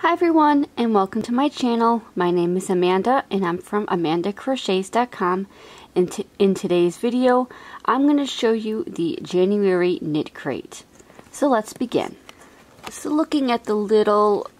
Hi everyone and welcome to my channel. My name is Amanda and I'm from amandacrochets.com and in today's video I'm going to show you the January knit crate. So let's begin. So looking at the little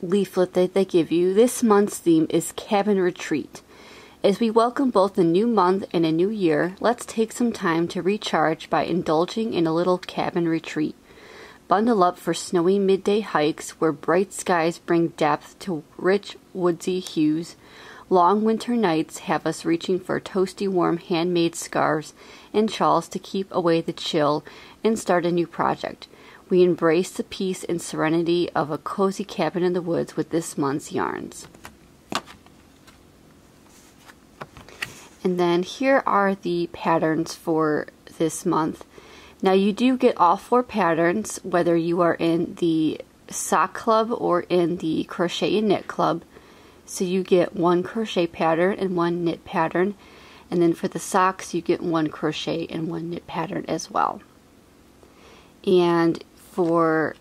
leaflet that they give you, this month's theme is Cabin Retreat. As we welcome both a new month and a new year, let's take some time to recharge by indulging in a little cabin retreat. Bundle up for snowy midday hikes where bright skies bring depth to rich woodsy hues. Long winter nights have us reaching for toasty warm handmade scarves and shawls to keep away the chill and start a new project. We embrace the peace and serenity of a cozy cabin in the woods with this month's yarns. And then here are the patterns for this month. Now you do get all four patterns whether you are in the sock club or in the crochet and knit club. So you get one crochet pattern and one knit pattern. And then for the socks you get one crochet and one knit pattern as well. And for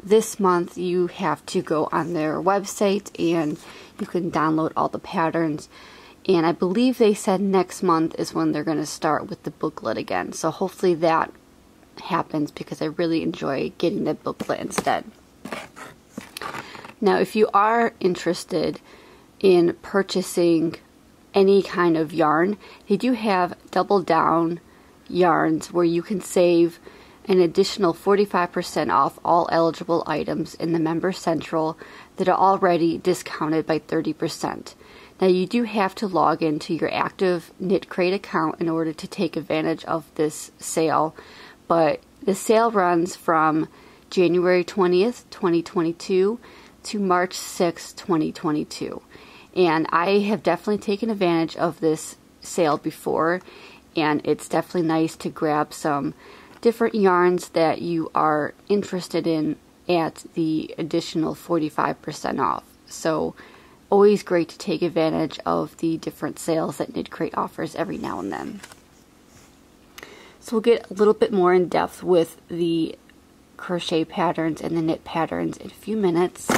this month you have to go on their website and you can download all the patterns and I believe they said next month is when they're going to start with the booklet again so hopefully that happens because I really enjoy getting the booklet instead. Now, if you are interested in purchasing any kind of yarn, they do have double down yarns where you can save an additional 45% off all eligible items in the Member Central that are already discounted by 30%. Now, you do have to log into your active Knit Crate account in order to take advantage of this sale, but the sale runs from January 20th, 2022 to March 6th, 2022. And I have definitely taken advantage of this sale before, and it's definitely nice to grab some different yarns that you are interested in at the additional 45% off. So, always great to take advantage of the different sales that Knit Crate offers every now and then. So we'll get a little bit more in depth with the crochet patterns and the knit patterns in a few minutes.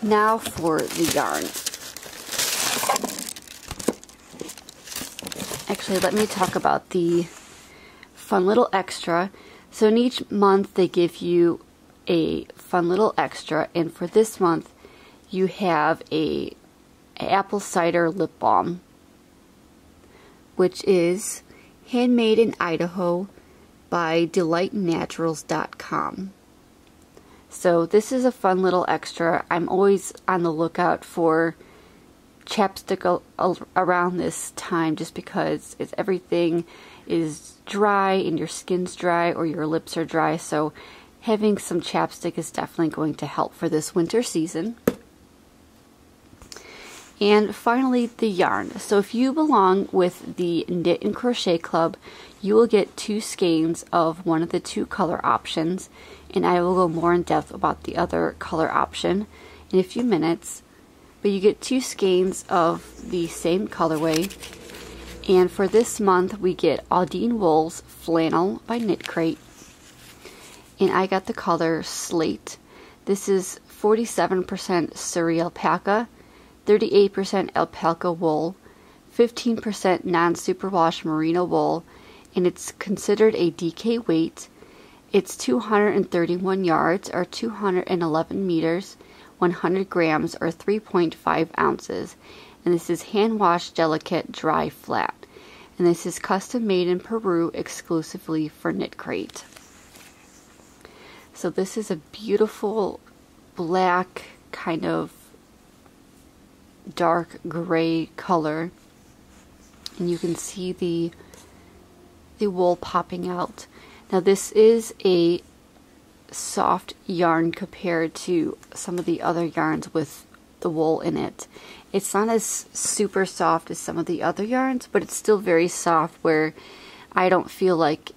Now for the yarn. Actually, let me talk about the fun little extra. So in each month they give you a fun little extra and for this month you have a apple cider lip balm which is handmade in Idaho by delightnaturals.com. So this is a fun little extra. I'm always on the lookout for chapstick around this time just because it's everything is dry and your skin's dry or your lips are dry so having some chapstick is definitely going to help for this winter season. And finally, the yarn. So if you belong with the Knit and Crochet Club, you will get two skeins of one of the two color options, and I will go more in depth about the other color option in a few minutes. But you get two skeins of the same colorway, and for this month, we get Audine Wool's Flannel by Knit Crate, and I got the color Slate. This is 47% Suri alpaca, 38% alpaca wool, 15% non-superwash merino wool, and it's considered a DK weight. It's 231 yards or 211 meters, 100 grams or 3.5 ounces. And this is hand washed, delicate, dry, flat. And this is custom made in Peru exclusively for Knit Crate. So this is a beautiful black kind of dark gray color and you can see the the wool popping out. Now this is a soft yarn compared to some of the other yarns with the wool in it. It's not as super soft as some of the other yarns, but it's still very soft where I don't feel like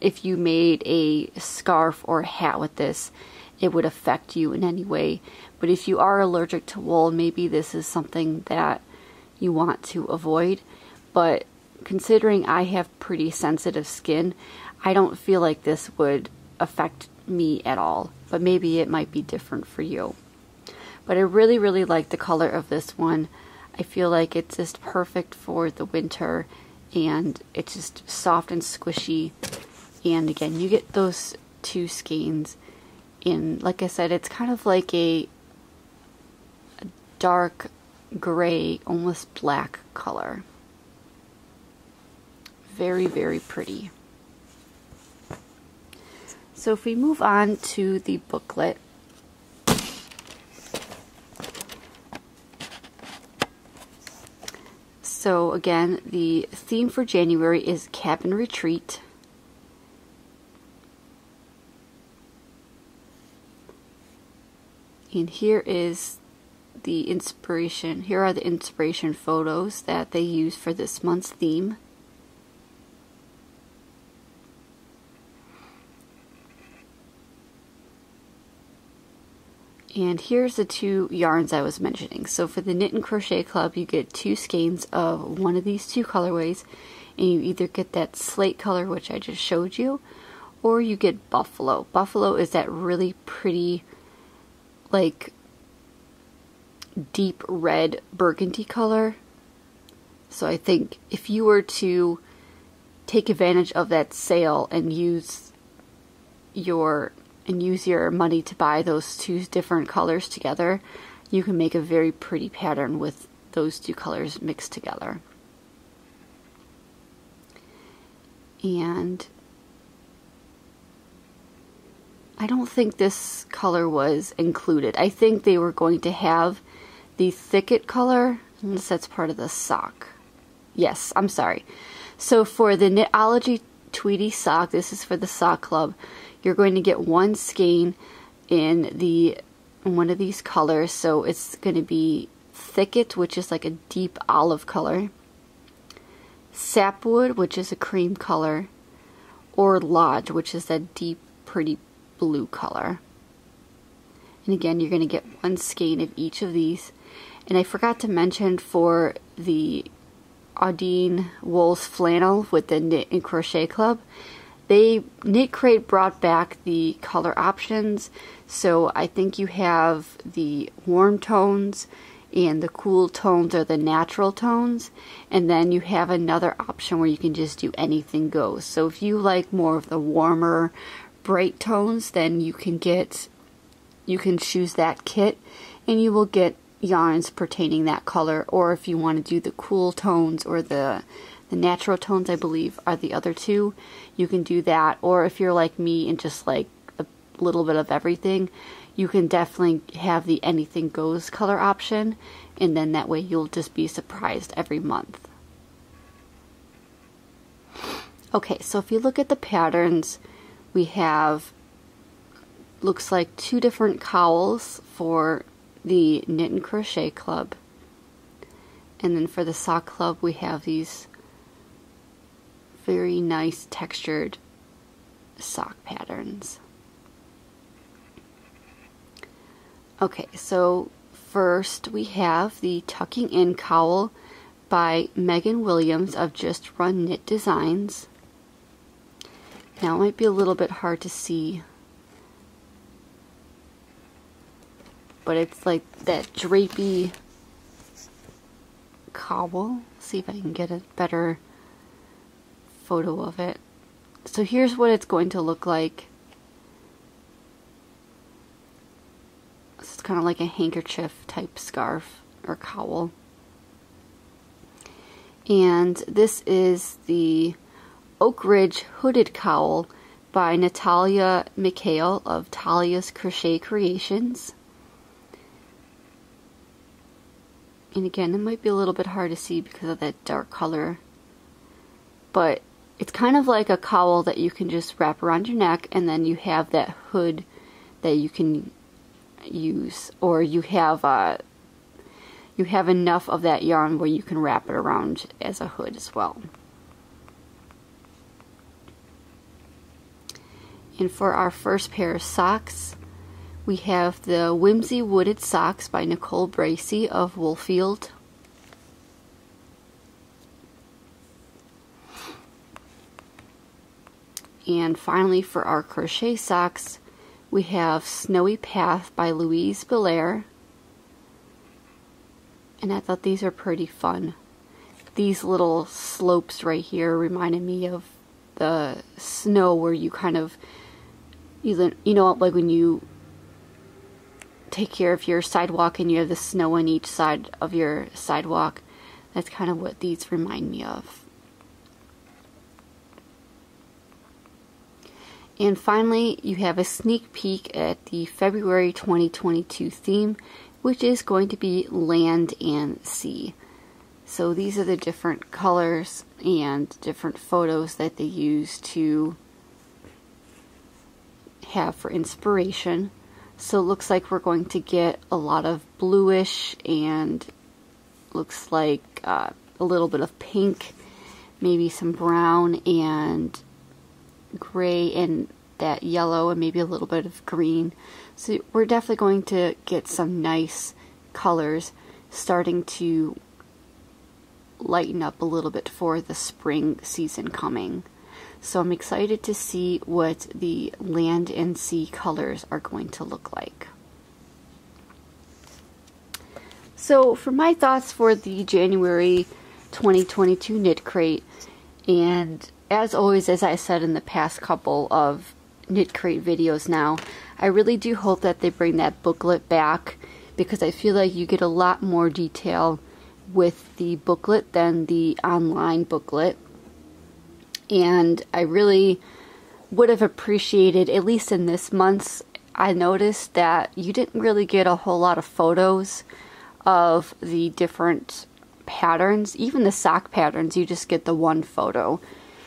if you made a scarf or a hat with this, it would affect you in any way. But if you are allergic to wool, maybe this is something that you want to avoid. But considering I have pretty sensitive skin, I don't feel like this would affect me at all, but maybe it might be different for you. But I really, really like the color of this one. I feel like it's just perfect for the winter and it's just soft and squishy. And again, you get those two skeins in, like I said, it's kind of like a, a dark gray, almost black color. Very, very pretty. So if we move on to the booklet, So again, the theme for January is Cabin Retreat. And here is the inspiration. Here are the inspiration photos that they use for this month's theme. And here's the two yarns I was mentioning. So for the Knit and Crochet Club, you get two skeins of one of these two colorways. And you either get that slate color, which I just showed you, or you get Buffalo. Buffalo is that really pretty, like, deep red burgundy color. So I think if you were to take advantage of that sale and use your and use your money to buy those two different colors together, you can make a very pretty pattern with those two colors mixed together. And I don't think this color was included. I think they were going to have the thicket color, unless that's part of the sock. Yes, I'm sorry. So for the Knitology Tweety sock, this is for the sock club, you're going to get one skein in the one of these colors. So it's going to be Thicket, which is like a deep olive color, Sapwood, which is a cream color, or Lodge, which is that deep, pretty blue color. And again, you're going to get one skein of each of these. And I forgot to mention for the Audine Wools flannel with the Knit and Crochet Club, they Knit Crate brought back the color options. So I think you have the warm tones and the cool tones are the natural tones. And then you have another option where you can just do anything goes. So if you like more of the warmer, bright tones, then you can get, you can choose that kit and you will get yarns pertaining that color or if you want to do the cool tones or the the natural tones I believe are the other two you can do that. Or if you're like me and just like a little bit of everything you can definitely have the anything goes color option and then that way you'll just be surprised every month. Okay so if you look at the patterns we have looks like two different cowls for the Knit and Crochet Club. And then for the sock club, we have these very nice textured sock patterns. Okay, so first we have the Tucking In Cowl by Megan Williams of Just Run Knit Designs. Now it might be a little bit hard to see but it's like that drapey cowl. See if I can get a better photo of it. So here's what it's going to look like. It's kind of like a handkerchief type scarf or cowl. And this is the Oak Ridge Hooded Cowl by Natalia Mikhail of Talia's Crochet Creations. And again, it might be a little bit hard to see because of that dark color. But it's kind of like a cowl that you can just wrap around your neck and then you have that hood that you can use. Or you have uh, you have enough of that yarn where you can wrap it around as a hood as well. And for our first pair of socks, we have the Whimsy Wooded Socks by Nicole Bracey of Woolfield. And finally for our crochet socks, We have Snowy Path by Louise Belair. And I thought these are pretty fun. These little slopes right here reminded me of the snow where you kind of, you, you know, like when you take care of your sidewalk and you have the snow on each side of your sidewalk. That's kind of what these remind me of. And finally, you have a sneak peek at the February 2022 theme, which is going to be land and sea. So these are the different colors and different photos that they use to have for inspiration. So it looks like we're going to get a lot of bluish and looks like uh, a little bit of pink, maybe some brown and gray and that yellow and maybe a little bit of green. So we're definitely going to get some nice colors starting to lighten up a little bit for the spring season coming. So I'm excited to see what the land and sea colors are going to look like. So for my thoughts for the January 2022 knit crate, and as always, as I said in the past couple of knit crate videos now, I really do hope that they bring that booklet back because I feel like you get a lot more detail with the booklet than the online booklet and I really would have appreciated, at least in this month's, I noticed that you didn't really get a whole lot of photos of the different patterns, even the sock patterns, you just get the one photo.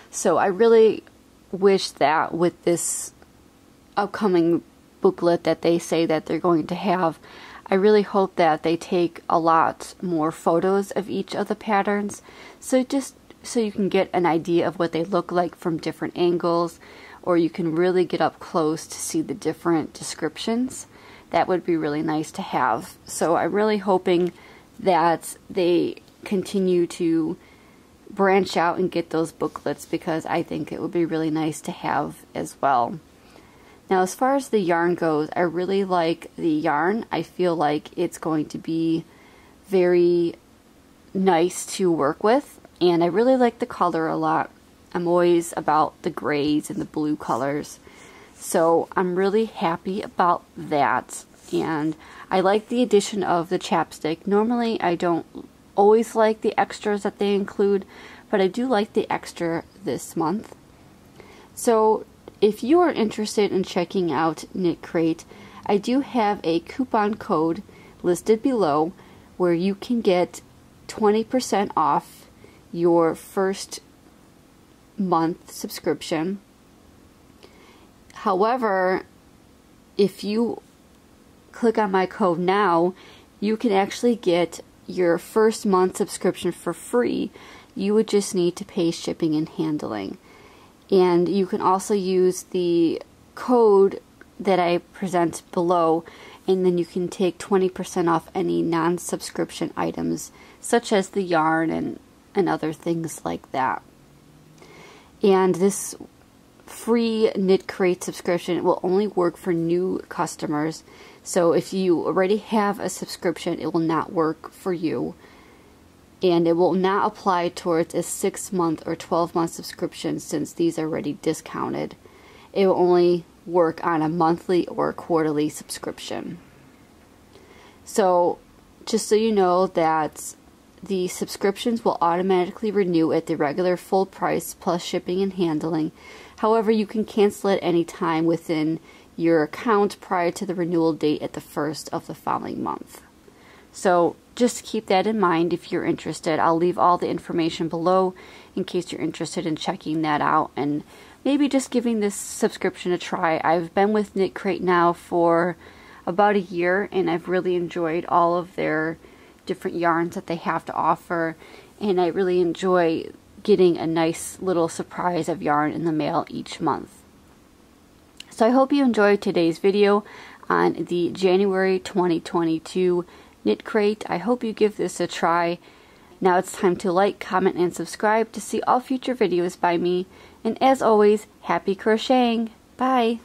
So I really wish that with this upcoming booklet that they say that they're going to have, I really hope that they take a lot more photos of each of the patterns. So just so you can get an idea of what they look like from different angles or you can really get up close to see the different descriptions. That would be really nice to have. So I'm really hoping that they continue to branch out and get those booklets because I think it would be really nice to have as well. Now as far as the yarn goes, I really like the yarn. I feel like it's going to be very nice to work with and I really like the color a lot. I'm always about the grays and the blue colors. So I'm really happy about that. And I like the addition of the chapstick. Normally I don't always like the extras that they include, but I do like the extra this month. So if you are interested in checking out Knit Crate, I do have a coupon code listed below where you can get 20% off your first month subscription. However, if you click on my code now, you can actually get your first month subscription for free. You would just need to pay shipping and handling. And you can also use the code that I present below, and then you can take 20% off any non subscription items, such as the yarn and and other things like that. And this free Knit Crate subscription will only work for new customers. So if you already have a subscription, it will not work for you. And it will not apply towards a 6 month or 12 month subscription since these are already discounted. It will only work on a monthly or quarterly subscription. So, just so you know that the subscriptions will automatically renew at the regular full price plus shipping and handling. However, you can cancel at any time within your account prior to the renewal date at the first of the following month. So, just keep that in mind if you're interested. I'll leave all the information below in case you're interested in checking that out and maybe just giving this subscription a try. I've been with Knit Crate now for about a year and I've really enjoyed all of their different yarns that they have to offer and I really enjoy getting a nice little surprise of yarn in the mail each month. So I hope you enjoyed today's video on the January 2022 Knit Crate. I hope you give this a try. Now it's time to like, comment, and subscribe to see all future videos by me. And as always, happy crocheting! Bye!